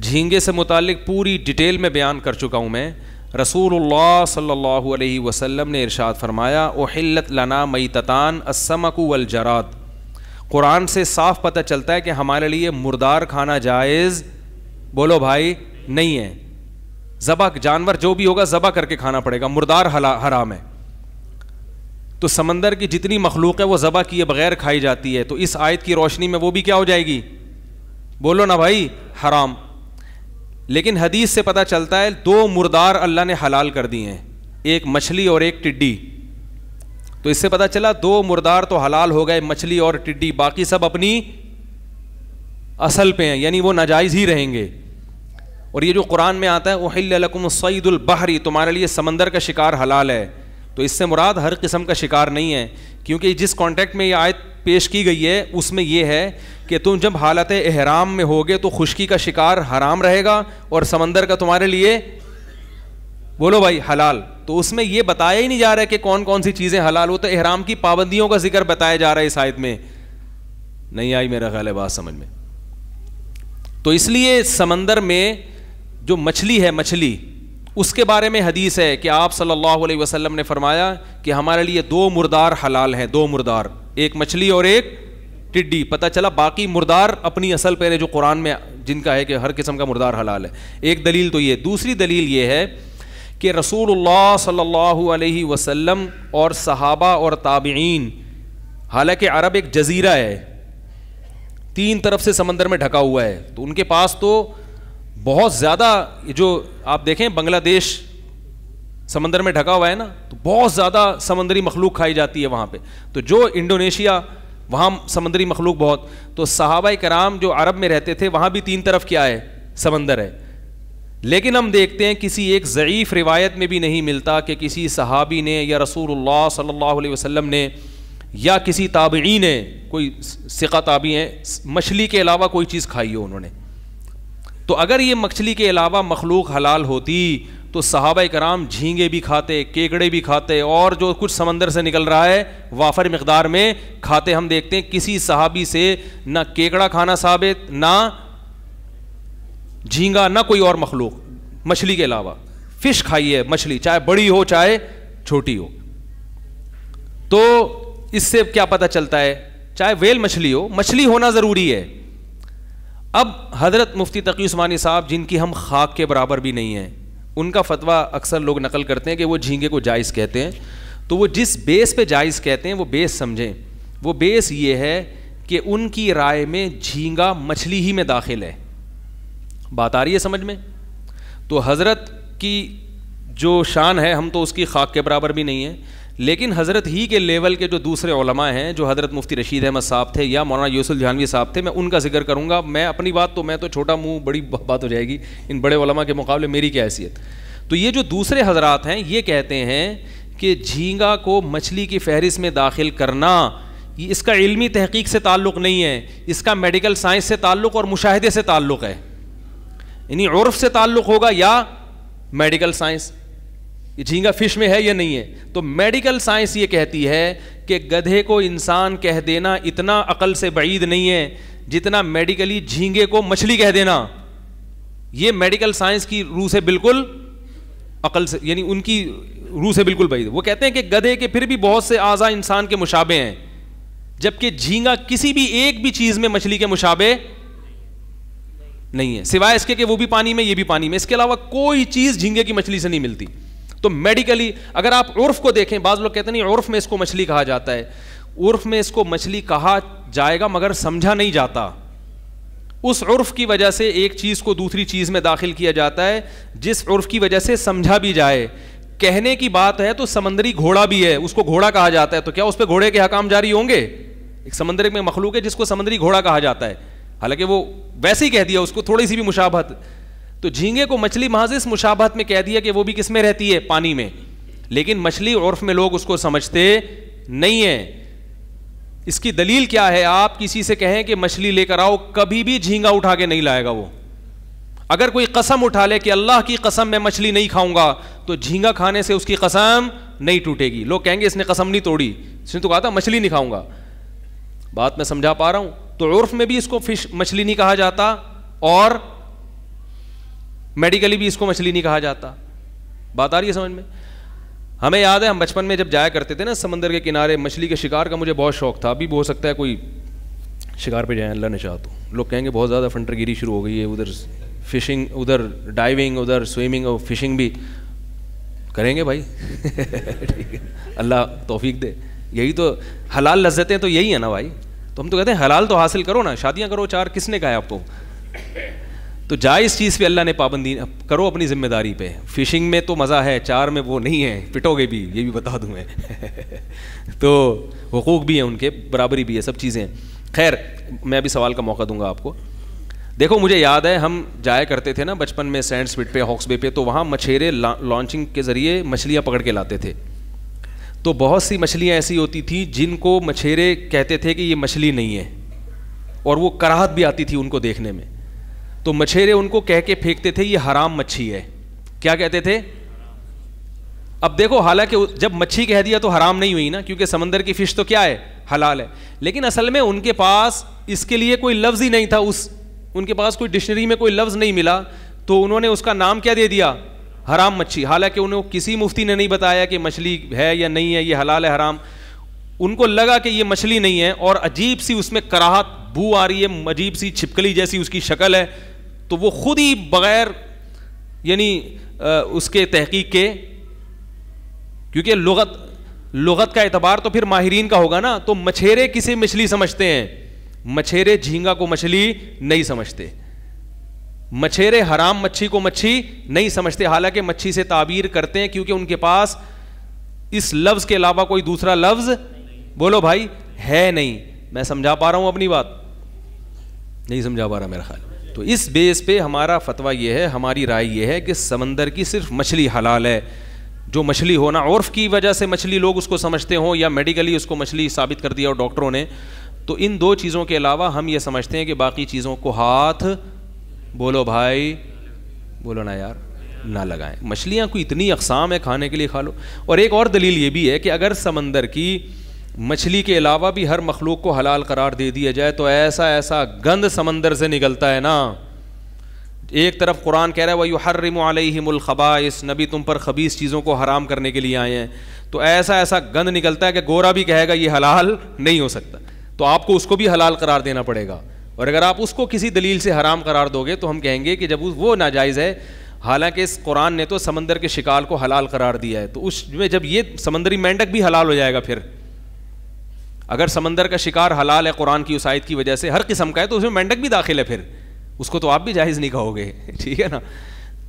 झींगे से मुतालिक पूरी डिटेल में बयान कर चुका हूँ मैं। रसूलुल्लाह सल्लल्लाहु अलैहि वसल्लम ने इरशाद फरमाया ओहिल्लत लना मईततान असमकु वल जराद कुरान से साफ़ पता चलता है कि हमारे लिए मुर्दार खाना जायज़। बोलो भाई, नहीं है। ज़बा जानवर जो भी होगा, ज़बा करके खाना पड़ेगा। मुर्दार हला हराम है। तो समंदर की जितनी मखलूक है वो ज़बा किए बगैर खाई जाती है। तो इस आयत की रोशनी में वो भी क्या हो जाएगी? बोलो ना भाई, हराम। लेकिन हदीस से पता चलता है, दो मुर्दार अल्लाह ने हलाल कर दिए हैं, एक मछली और एक टिड्डी। तो इससे पता चला, दो मुर्दार तो हलाल हो गए, मछली और टिड्डी, बाकी सब अपनी असल पे हैं, यानी वो नाजायज़ ही रहेंगे। और ये जो कुरान में आता है वहिलकुम सईदुल बहरी, तुम्हारे लिए समंदर का शिकार हलाल है। तो इससे मुराद हर किस्म का शिकार नहीं है, क्योंकि जिस कॉन्टेक्ट में ये आयत पेश की गई है, उसमें यह है कि तुम जब हालत एहराम में होगे तो खुशकी का शिकार हराम रहेगा और समंदर का तुम्हारे लिए, बोलो भाई, हलाल। तो उसमें यह बताया ही नहीं जा रहा है कि कौन कौन सी चीज़ें हलाल हो तो एहराम की पाबंदियों का ज़िक्र बताया जा रहा है इस आयत में। नहीं आई मेरा ख्याल है बात समझ में। तो इसलिए समंदर में जो मछली है, मछली उसके बारे में हदीस है कि आप सल्लल्लाहु अलैहि वसल्लम ने फरमाया कि हमारे लिए दो मुर्दार हलाल हैं, दो मुर्दार। एक मछली और एक टिड्डी। पता चला बाकी मुर्दार अपनी असल पहले जो कुरान में जिनका है कि हर किस्म का मुर्दार हलाल है। एक दलील तो ये। दूसरी दलील ये है कि रसूलुल्लाह सल्लल्लाहु अलैहि वसल्लम और सहाबा और ताबीन हालाँकि अरब एक जजीरा है, तीन तरफ़ से समंदर में ढका हुआ है तो उनके पास तो बहुत ज़्यादा जो आप देखें बांग्लादेश समंदर में ढका हुआ है ना तो बहुत ज़्यादा समंदरी मखलूक खाई जाती है वहाँ पे। तो जो इंडोनेशिया, वहाँ समंदरी मखलूक बहुत। तो सहाबा कराम जो अरब में रहते थे, वहाँ भी तीन तरफ़ क्या है? समंदर है। लेकिन हम देखते हैं किसी एक ज़यीफ़ रिवायत में भी नहीं मिलता कि किसी सहाबी ने या रसूल सल्लल्लाहु अलैहि वसल्लम ने या किसी ताबी ने, कोई सिका ताबी हैं, मछली के अलावा कोई चीज़ खाई हो उन्होंने। तो अगर ये मछली के अलावा मखलूक हलाल होती तो सहाबा कराम झींगे भी खाते, केकड़े भी खाते, और जो कुछ समंदर से निकल रहा है, वाफर मकदार में खाते। हम देखते हैं किसी सहाबी से ना केकड़ा खाना साबित, ना झींगा, ना कोई और मखलूक मछली के अलावा। फ़िश खाई है मछली, चाहे बड़ी हो, चाहे छोटी हो। तो इससे क्या पता चलता है? चाहे वेल मछली हो, मछली होना ज़रूरी है। अब हज़रत मुफ्ती तकी उस्मानी साहब, जिनकी हम खाक के बराबर भी नहीं हैं, उनका फतवा अक्सर लोग नकल करते हैं कि वो झींगे को जायज़ कहते हैं। तो वो जिस बेस पे जायज़ कहते हैं, वो बेस समझें। वो बेस ये है कि उनकी राय में झींगा मछली ही में दाखिल है। बात आ रही है समझ में? तो हज़रत की जो शान है, हम तो उसकी खाक के बराबर भी नहीं है। लेकिन हज़रत ही के लेवल के जो दूसरे ओलमा हैं, जो हज़रत मुफ्ती रशीद अहमद साहब थे या मौलाना यूसुफ जहानवी साहब थे, मैं उनका ज़िक्र करूँगा। मैं अपनी बात तो मैं तो छोटा मुँह, बड़ी बात हो जाएगी। इन बड़े ओलमा के मुकाबले मेरी क्या हैसियत? तो ये जो दूसरे हजरात हैं, ये कहते हैं कि झींगा को मछली की फहरिस्त में दाखिल करना, ये इसका इल्मी तहकीक से ताल्लुक़ नहीं है। इसका मेडिकल साइंस से ताल्लुक़ और मुशाहदे से ताल्लुक़ है। यानी उर्फ़ से ताल्लुक़ होगा या मेडिकल साइंस। ये झींगा फ़िश में है या नहीं है? तो मेडिकल साइंस ये कहती है कि गधे को इंसान कह देना इतना अकल से बईद नहीं है जितना मेडिकली झींगे को मछली कह देना। ये मेडिकल साइंस की रूह से बिल्कुल अकल से, यानी उनकी रूह से बिल्कुल बईद। वो कहते हैं कि गधे के फिर भी बहुत से आज़ा इंसान के मुशाबे हैं, जबकि झींगा किसी भी एक भी चीज़ में मछली के मुशाबे नहीं है। सिवाय इसके कि वो भी पानी में, ये भी पानी में। इसके अलावा कोई चीज़ झींगे की मछली से नहीं मिलती। तो मेडिकली अगर आप उर्फ़ को देखें, बाज लोग कहते नहीं, उर्फ़ में इसको मछली कहा जाता है। उर्फ़ में इसको मछली कहा जाएगा, मगर समझा नहीं जाता। उस उर्फ़ की वजह से एक चीज़ को दूसरी चीज़ में दाखिल किया जाता है, जिस उर्फ़ की वजह से समझा भी जाए। कहने की बात है तो समंदरी घोड़ा भी है, उसको घोड़ा कहा जाता है तो क्या उस पर घोड़े के हकाम जारी होंगे? एक समंदर में मखलूक है जिसको समंदरी घोड़ा कहा जाता है। हालाँकि वो वैसे ही कह दिया, उसको थोड़ी सी भी मुशाबत तो झींगे को मछली महाज इस मुशाबत में कह दिया कि वो भी किसमें रहती है? पानी में। लेकिन मछली उर्फ़ में लोग उसको समझते नहीं है। इसकी दलील क्या है? आप किसी से कहें कि मछली लेकर आओ, कभी भी झींगा उठा के नहीं लाएगा वो। अगर कोई कसम उठा ले कि अल्लाह की कसम मैं मछली नहीं खाऊँगा तो झींगा खाने से उसकी कसम नहीं टूटेगी। लोग कहेंगे, इसने कसम नहीं तोड़ी। इसने तो कहा था, मछली नहीं खाऊँगा। बात मैं समझा पा रहा हूँ। तो उर्फ़ में भी इसको फ़िश मछली नहीं कहा जाता, और मेडिकली भी इसको मछली नहीं कहा जाता। बात आ रही है समझ में? हमें याद है, हम बचपन में जब जाया करते थे ना समंदर के किनारे, मछली के शिकार का मुझे बहुत शौक था। अभी भी हो सकता है कोई शिकार पे जाए, अल्लाह ने चाह तो। लोग कहेंगे, बहुत ज़्यादा फंटरगिरी शुरू हो गई है, उधर फिशिंग उधर डाइविंग उधर स्विमिंग और फिशिंग भी। करेंगे भाई। ठीक है। अल्लाह तोफीक दे। यही तो हलाल लज्जतें तो यही है ना भाई। तो हम तो कहते हैं, हलाल तो हासिल करो ना। शादियाँ करो, चार किसने कहा है आपको? तो जायज़ चीज़ पे अल्लाह ने पाबंदी, करो अपनी ज़िम्मेदारी पे। फिशिंग में तो मज़ा है, चार में वो नहीं है, पिटोगे भी, ये भी बता दूँ मैं। तो हकूक़ भी हैं उनके, बराबरी भी है, सब चीज़ें खैर, मैं अभी सवाल का मौका दूँगा आपको। देखो, मुझे याद है, हम जाया करते थे ना बचपन में सैंड स्पिट पे, हॉक्स बे पे तो वहाँ मछेरे लॉन्चिंग के ज़रिए मछलियाँ पकड़ के लाते थे। तो बहुत सी मछलियाँ ऐसी होती थी जिनको मछेरे कहते थे कि ये मछली नहीं है, और वो कराहत भी आती थी उनको देखने में। तो मछेरे उनको कह के फेंकते थे, ये हराम मच्छी है। क्या कहते थे? अब देखो, हालाँकि जब मच्छी कह दिया तो हराम नहीं हुई ना, क्योंकि समंदर की फ़िश तो क्या है? हलाल है। लेकिन असल में उनके पास इसके लिए कोई लफ्ज़ ही नहीं था। उस उनके पास कोई डिक्शनरी में कोई लफ्ज़ नहीं मिला तो उन्होंने उसका नाम क्या दे दिया? हराम मच्छी। हालाँकि उन्हें किसी मुफ्ती ने नहीं बताया कि मछली है या नहीं है, ये हलाल है, हराम। उनको लगा कि ये मछली नहीं है, और अजीब सी उसमें कराहत, बू आ रही है, अजीब सी छिपकली जैसी उसकी शक्ल है। तो वो खुद ही बगैर, यानी उसके तहकीक के, क्योंकि लगत लगत का एतबार तो फिर माहरीन का होगा ना तो मछेरे किसे मछली समझते हैं? मछेरे झींगा को मछली नहीं समझते। मछेरे हराम मच्छी को मच्छी नहीं समझते, हालाँकि मच्छी से ताबीर करते हैं क्योंकि उनके पास इस लफ्ज के अलावा कोई दूसरा लफ्ज बोलो भाई है नहीं। मैं समझा पा रहा हूँ अपनी बात। नहीं समझा पा रहा मेरा ख्याल। तो इस बेस पे हमारा फतवा यह है, हमारी राय यह है कि समंदर की सिर्फ़ मछली हलाल है। जो मछली होना उर्फ़ की वजह से मछली लोग उसको समझते हों या मेडिकली उसको मछली साबित कर दिया और डॉक्टरों ने तो इन दो चीज़ों के अलावा हम ये समझते हैं कि बाकी चीज़ों को हाथ, बोलो भाई, बोलो ना यार, ना लगाएँ। मछलियाँ कोई इतनी अकसाम है, खाने के लिए खा लो। और एक और दलील ये भी है कि अगर समंदर की मछली के अलावा भी हर मखलूक को हलाल करार दे दिया जाए तो ऐसा ऐसा गंद समंदर से निकलता है ना। एक तरफ़ कुरान कह रहा है वह हर्रमखबाइस नबी तुम पर खबीस चीज़ों को हराम करने के लिए आए हैं। तो ऐसा ऐसा गंद निकलता है कि गोरा भी कहेगा, ये हलाल नहीं हो सकता तो आपको उसको भी हलाल करार देना पड़ेगा। और अगर आप उसको किसी दलील से हराम करार दोगे तो हम कहेंगे कि जब वो नाजायज़ है, हालाँकि इस कुरान ने तो समंदर के शिकार को हलाल करार दिया है तो उसमें जब ये समंदरी मेंढक भी हलाल हो जाएगा फिर। अगर समंदर का शिकार हलाल है कुरान की उस आयत की वजह से हर किस्म का है तो उसमें मेंढक भी दाखिल है फिर। उसको तो आप भी जायज़ नहीं कहोगे। ठीक है ना?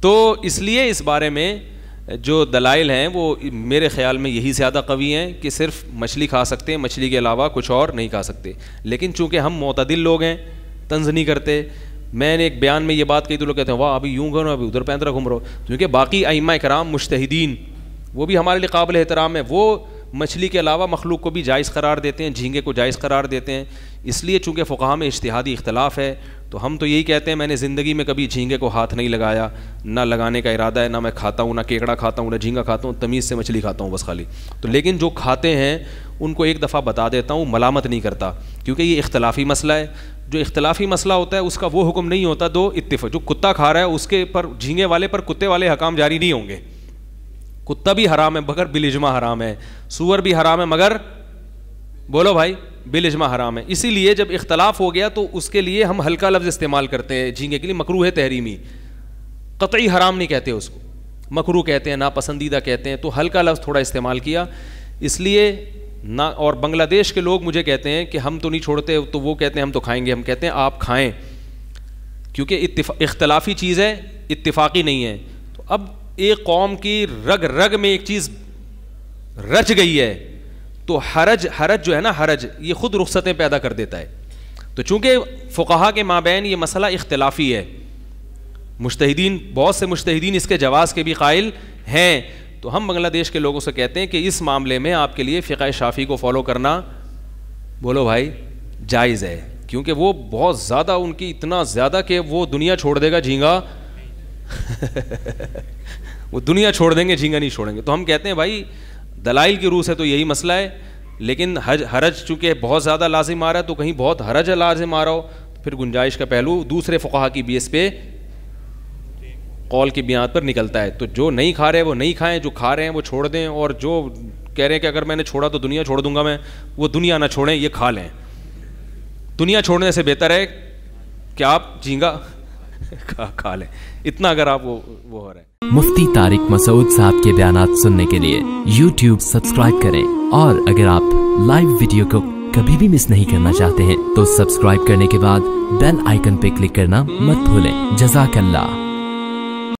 तो इसलिए इस बारे में जो दलाइल हैं, वो मेरे ख्याल में यही ज़्यादा कवी हैं कि सिर्फ़ मछली खा सकते हैं, मछली के अलावा कुछ और नहीं खा सकते। लेकिन चूँकि हम मतदिल लोग हैं, तंज नहीं करते, मैंने एक बयान में ये बात कही तो लोग कहते हैं, वाह, अभी यूँ करो अभी उधर पैंतरा घूम रहो क्योंकि बाकी आइमा कराम मुश्तदीन वो भी हमारे लिए काबिल एहतराम है। वो मछली के अलावा मखलूक को भी जायज़ करार देते हैं, झींगे को जायज़ करार देते हैं। इसलिए चूँकि फ़ुकाहा में इश्तहादी इख्तलाफ है तो हम तो यही कहते हैं, मैंने ज़िंदगी में कभी झींगे को हाथ नहीं लगाया, ना लगाने का इरादा है, ना मैं खाता हूँ, ना केकड़ा खाता हूँ, ना झींगा खाता हूँ, तमीज़ से मछली खाता हूँ बस खाली। तो लेकिन जो खाते हैं, उनको एक दफ़ा बता देता हूँ, मलामत नहीं करता, क्योंकि ये इख्तलाफी मसला है। जो इख्तलाफी मसला होता है, उसका वो हुक्म नहीं होता, दो इतफ़ जो कुत्ता खा रहा है, उसके पर, झींगे वाले पर कुत्ते वाले हकाम जारी नहीं होंगे। कुत्ता भी हराम है, मगर बिलिजमा हराम है। सूअर भी हराम है, मगर बोलो भाई बिलिजमा हराम है। इसीलिए जब इख्तलाफ हो गया तो उसके लिए हम हल्का लफ्ज़ इस्तेमाल करते हैं झींगे के लिए मकरू है तहरीमी। कतई हराम नहीं कहते उसको। मकरू कहते हैं, नापसंदीदा कहते हैं तो हल्का लफ्ज़ थोड़ा इस्तेमाल किया। इसलिए ना, और बांग्लादेश के लोग मुझे कहते हैं कि हम तो नहीं छोड़ते तो वो कहते हैं, हम तो खाएँगे। हम कहते हैं, आप खाएँ। क्योंकि इख्तलाफी चीज़ है, इत्तेफाकी नहीं है। तो अब एक कौम की रग रग में एक चीज़ रच गई है तो हरज हरज जो है ना, हरज, ये खुद रुख्सतें पैदा कर देता है। तो चूँकि फ़ुकाहा के माबेन ये मसला इख्तलाफी है मुश्तदीन बहुत से मुश्तदीन इसके जवाज़ के भी कायल हैं तो हम बांग्लादेश के लोगों से कहते हैं कि इस मामले में आपके लिए फ़िका शाफ़ी को फॉलो करना, बोलो भाई, जायज़ है, क्योंकि वो बहुत ज़्यादा उनकी इतना ज़्यादा कि वो दुनिया छोड़ देगा, झींगा। वो दुनिया छोड़ देंगे झींगा नहीं छोड़ेंगे। तो हम कहते हैं, भाई, दलाइल की रूह से तो यही मसला है, लेकिन हज, हरज चूँकि बहुत ज़्यादा लाजिम आ रहा है तो कहीं बहुत हरज लाजिम आ रहा हो तो फिर गुंजाइश का पहलू दूसरे फ़ुहा की बेस पे कौल की बुनियाद पर निकलता है। तो जो नहीं खा रहे वो नहीं खाएँ, जो खा रहे हैं, वो छोड़ दें, और जो कह रहे हैं कि अगर मैंने छोड़ा तो दुनिया छोड़ दूँगा मैं, वो दुनिया ना छोड़ें, ये खा लें। दुनिया छोड़ने से बेहतर है कि आप झींगा खा, खा लें। इतना अगर आप वो वो हो रहे हैं। मुफ्ती तारिक मसूद साहब के बयान सुनने के लिए YouTube सब्सक्राइब करें और अगर आप लाइव वीडियो को कभी भी मिस नहीं करना चाहते हैं तो सब्सक्राइब करने के बाद बेल आइकन पे क्लिक करना मत भूलें। जजाकल्ला